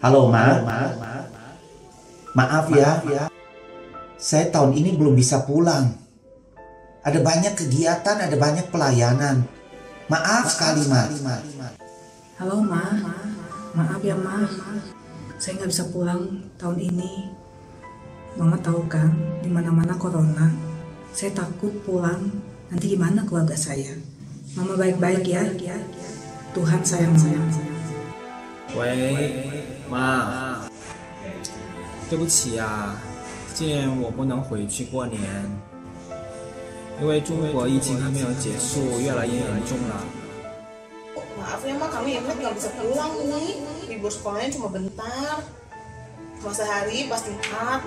Halo, Ma. Maaf ya. Saya tahun ini belum bisa pulang. Ada banyak kegiatan, ada banyak pelayanan. Maaf sekali, Ma. Halo Ma, maaf ya Ma, saya nggak bisa pulang tahun ini. Mama tahu kan, di mana-mana corona. Saya takut pulang, nanti gimana keluarga saya? Mama baik-baik ya. Tuhan sayang sayang sayang. 喂，妈，对不起啊，今年我不能回去过年，因为中国疫情还没有结束，越来越严重了。 Maaf ya mak, kami Imlek nggak bisa pulang nih. Libur sekolahnya cuma bentar, cuma sehari pas Jumat.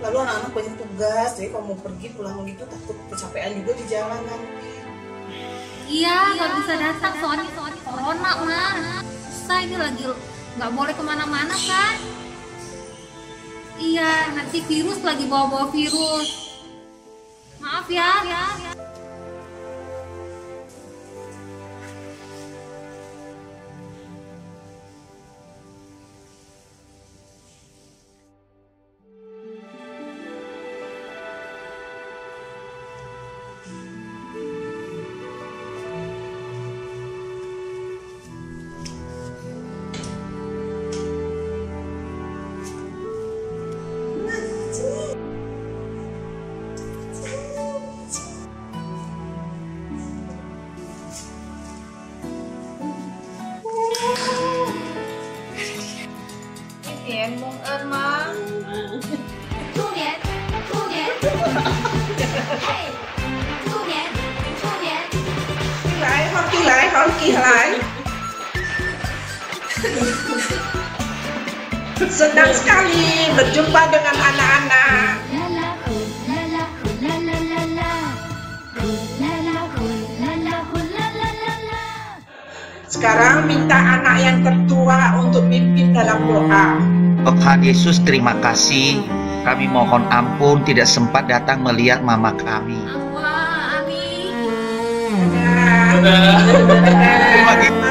Lalu anak-anak banyak tugas, jadi kalau mau pergi pulang gitu takut kecapean juga di jalan nanti. Iya, nggak bisa datang soalnya corona mah. Susah ini lagi nggak boleh ke mana-mana kan? Iya, nanti virus lagi bawa-bawa virus. Maaf ya. Tiền mong ơn ma. 兔年，兔年，嘿，兔年，兔年。 Kỳ lại, không kỳ lại, không kỳ lại. Senang sekali berjumpa dengan anak-anak. La la hu, la la hu, la la la la. Hu, la la hu, la la hu, la la la la. Sekarang minta anak yang tertua untuk mimpin dalam doa. Tuhan Yesus, terima kasih. Kami mohon ampun tidak sempat datang melihat mama kami. Terima kasih.